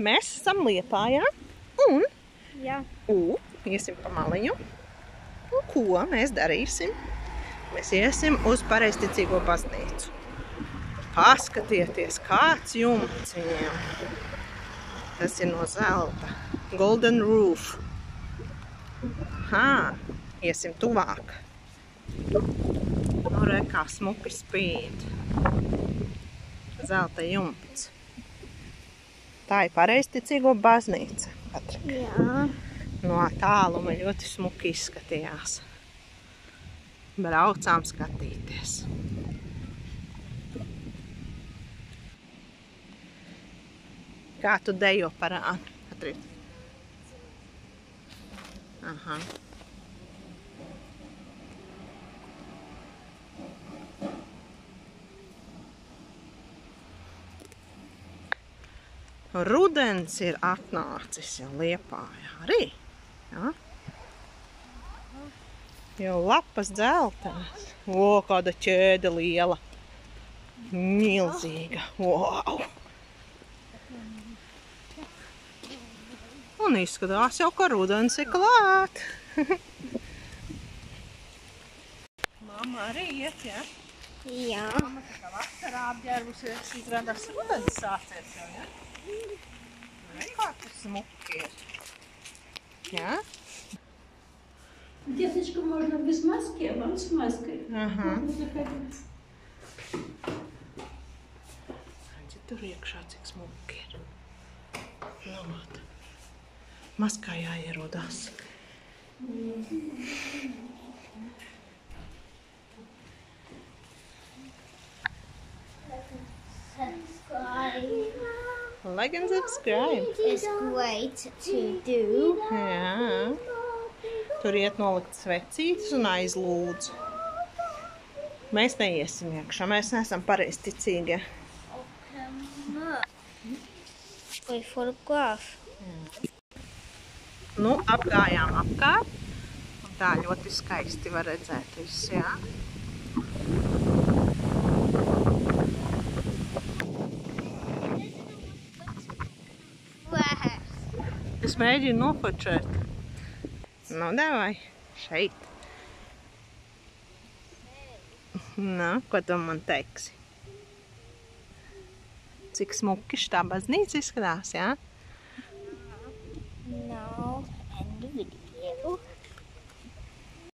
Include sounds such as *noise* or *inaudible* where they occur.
Mēs esam Liepājā un Jā. U, iesim pa maliņu. Un ko mēs darīsim? Mēs iesim uz pareisticīgo baznīcu. Paskatieties, kāds jumts viņiem. Tas ir no zelta. Golden roof. Hā, iesim tuvāk. Nu, re, kā smuki spīd. Zelta jumts. Tā ir pareisticīgo baznīca. Patrika. Jā. No tāluma ļoti smuki izskatījās. Braucām skatīties. Kā tu dejo parādi? Patrit. Aha. Rudens ir atnācis jau Liepājā arī. Ja? Jau lapas dzeltenas. O, kāda ķēde liela. Milzīga. Wow! Un izskatās jau, ka rudens ir klāt. *laughs* Mamma arī iet, ja? Jā. Mamma tā kā vasarā apģērbusies, izrādās rudens sācies jau, ja? Re, kā tas smuki ir. Ja? Деточка, можно без маски, а вам с маской. Aha. Можно заходить. Redzi, tur iekšā cik smuki ir. Nu, vat. Maskā jāierodās. Subscribe. Like and subscribe. It's great to do. Jā. Tur iet nolikt svecītes un aizlūdz. Mēs neiesim iekšā, mēs neesam pareizticīgie. Wait for the graph. Nu, apgājām apkārt. Un tā ļoti skaisti var redzēt visu, jā. Es mēģinu nofočēt. Nu, davai, šeit. Nu, ko tu man teiksi? Cik smuki šitā baznīca izskatās, jā?